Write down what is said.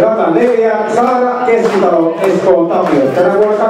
Rata 4, Saara Keskitalo, Espoon Tapio. Tänä vuonna 25-97.